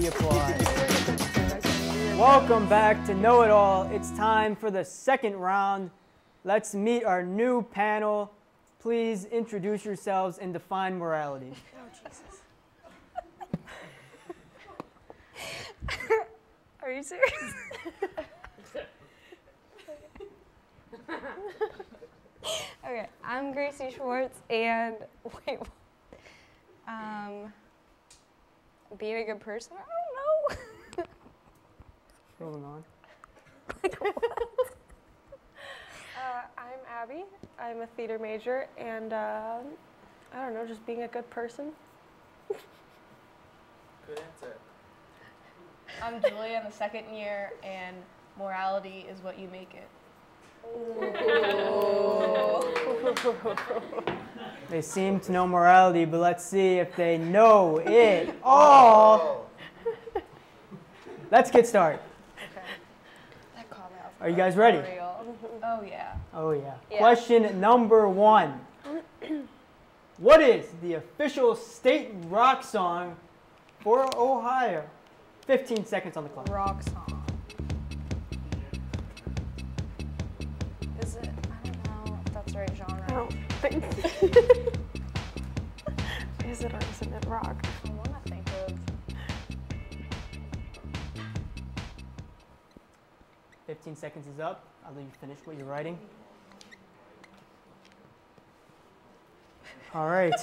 the applause. Welcome back to Know It All. It's time for the second round. Let's meet our new panel. Please introduce yourselves and define morality. Are you serious? okay, I'm Gracie Schwartz, and wait, what? um, being a good person? I don't know. Moving on. Uh, I'm Abby. I'm a theater major, and um I don't know, just being a good person. Good answer. I'm Julia in the second year, and morality is what you make it. They seem to know morality, but let's see if they know it all. Let's get started. That caught me off Are you guys ready? Oh yeah. Oh, yeah. Yeah. Question number one What is the official state rock song for Ohio? 15 seconds on the clock. Rock song. Know if right genre. I don't think. is it or isn't it rock? I want to think of. 15 seconds is up. I'll let you finish what you're writing. All right.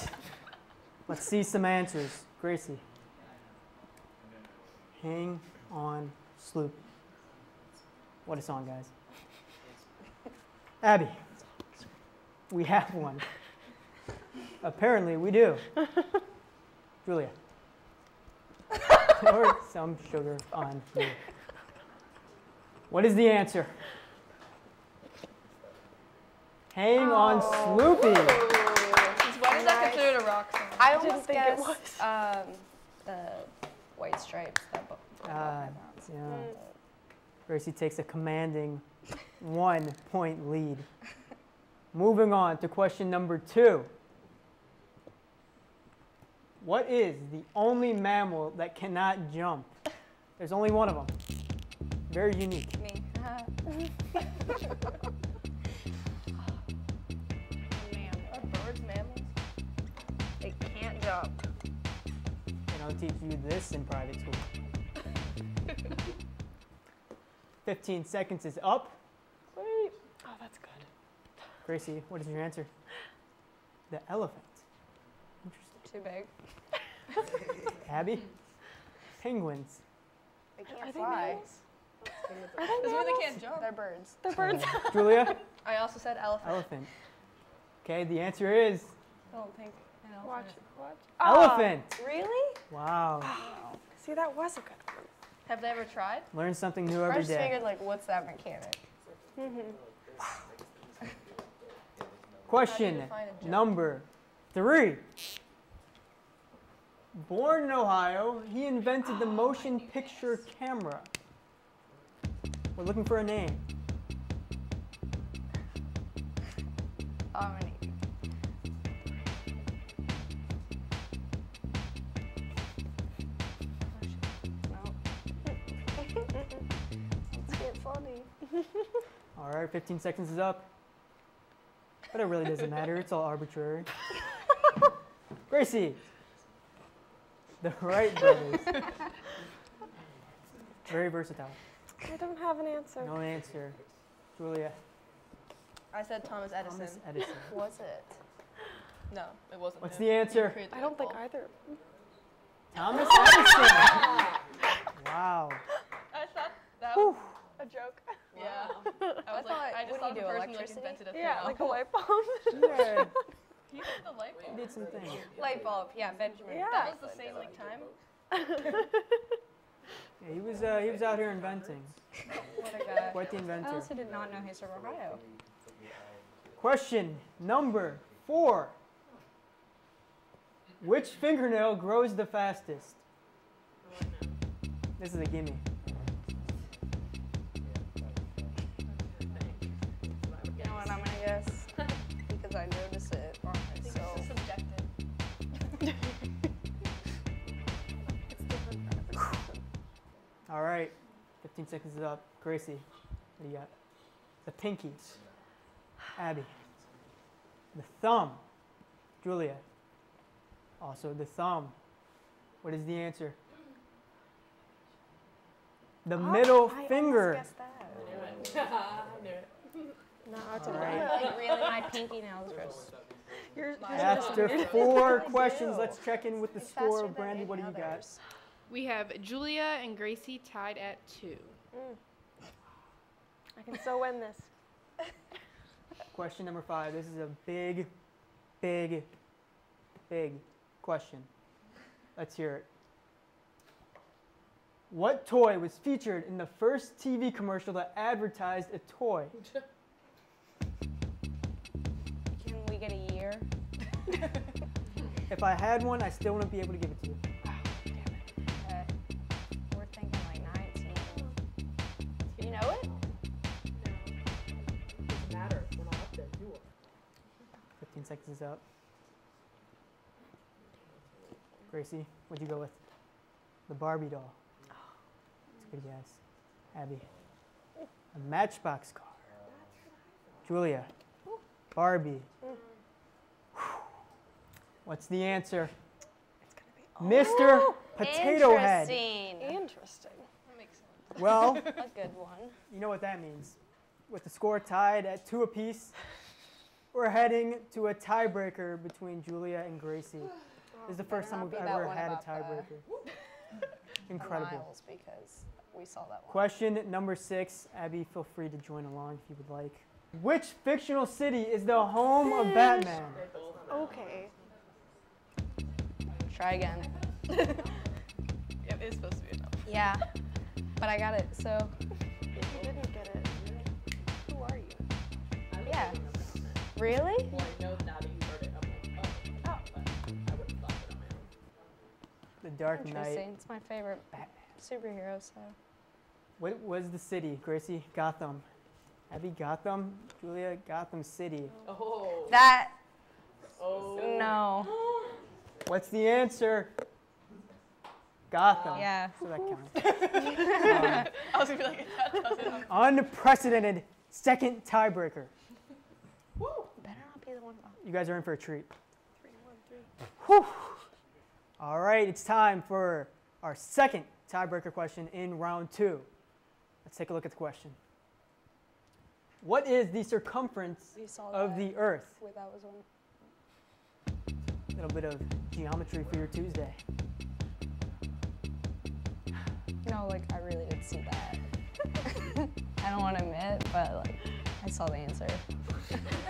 Let's see some answers. Gracie. Hang on, sloop. What a song, guys. Abby. We have one. Apparently, we do. Julia. or some sugar on you. What is the answer? Hang on, Sloopy. Why is that considered a rock song? I didn't almost think it guessed um, the White Stripes. That book. Ah, yeah. Gracie takes a commanding one point lead. Moving on to question number two. What is the only mammal that cannot jump? There's only one of them. Very unique. Me. Are birds mammals? they can't jump. And I'll teach you this in private school. 15 seconds is up. Wait. Oh, that's good. Gracie, what is your answer? The elephant. Interesting. Too big. Abby? Penguins. They can't they fly. mammals? Are they Doesn't they can't jump. They're birds. They're birds. Uh, Julia? I also said elephant. Elephant. Okay, the answer is I don't think an elephant. Watch. Watch. elephant. Really? Wow. See, that was a good one. Have they ever tried? Learn something new every day. I just day. figured, like, what's that mechanic? Question define a joke? number three. Born in Ohio, he invented the ah, motion picture camera. We're looking for a name. Let's get funny. All right, 15 seconds is up. But it really doesn't matter. It's all arbitrary. Gracie. The Wright brothers. Very versatile. I don't have an answer. No answer. Julia. I said Thomas Edison. Thomas Edison. Was it? No, it wasn't. What's him. the answer? I don't think either. Thomas Edison. Wow. I thought that was. A joke. Yeah. I was I like, thought- I what just do thought the do, person like invented a Yeah, thing. like a light bulb. Yeah, He did the light bulb. did some things. Light bulb. Yeah, Benjamin. Yeah. That was the same like time. Yeah, he was uh, he was out here inventing. What a guy. Quite the I inventor. also did not know he's from Ohio. Question number four. Which fingernail grows the fastest? This is a gimme. Because I noticed it on I think myself. it's subjective. All right. 15 seconds is up. Gracie, what do you got? The pinky. Abby. The thumb. Julia. Also the thumb. What is the answer? The Oh, middle I almost finger. guessed that. No, it's All okay. right. Like really, my pinky nails gross. Yours, yours are After four questions, let's check in with the It's score. faster than Brandy, what do you got? We have Julia and Gracie tied at two. Mm. I can still win this. Question number five. This is a big, big, big question. Let's hear it. What toy was featured in the first TV commercial that advertised a toy? If I had one, I still wouldn't be able to give it to you. Uh, we're thinking like 19. You know it? matter when I'm up there. You are. 15 seconds is up. Gracie, what'd you go with? The Barbie doll. That's a good guess. Abby. A Matchbox car. Julia. Barbie. What's the answer? Mr. Potato Head. Interesting. Interesting. That makes sense. Well, A good one. you know what that means. With the score tied at two apiece, we're heading to a tiebreaker between Julia and Gracie. This is the oh, first time we've ever had a tiebreaker. Incredible. Miles because we saw that one. Question number six. Abby, feel free to join along if you would like. Which fictional city is the home of Batman? Okay. Try again. Yep, it's supposed to be enough. Yeah, but I got it. So If you didn't get it, who are you? yeah. Really? Well, I know now that you heard it. I'm like, oh, oh. But I would have thought that on my own. The Dark Knight. Interesting. It's my favorite Batman. superhero. So What was the city, Gracie? Gotham. Abby, Gotham. Julia, Gotham City. Oh. that Oh. no. What's the answer? Gotham. Yeah. So that counts. I was gonna be like, that doesn't. Um, unprecedented second tiebreaker. Woo! Better not be the one. oh, You guys are in for a treat. Three, one, three. Whew. All right, it's time for our second tiebreaker question in round two. Let's take a look at the question. What is the circumference of the Earth? Wait, that was one. A little bit of geometry for your Tuesday. No, like I really did see that. I don't want to admit, but like I saw the answer.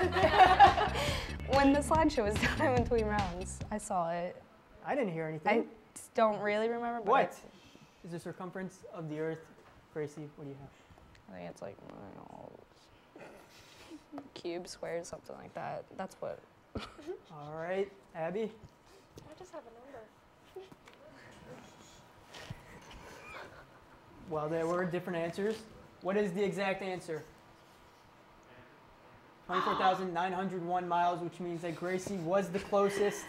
when the slideshow was done in between rounds, I saw it. I didn't hear anything. just don't really remember. But what is the circumference of the Earth? Gracie, what do you have? I think it's like miles. cube, square, something like that. That's what. All right, Abby. I just have a number. Well, there were different answers. What is the exact answer? 24,901 miles, which means that Gracie was the closest.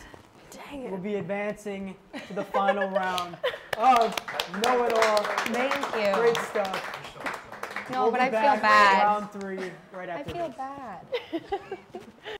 Dang it. We'll be advancing to the final round of Know It All. Thank you. Great stuff. No, We'll but I feel bad. Round three, right I after feel this. bad.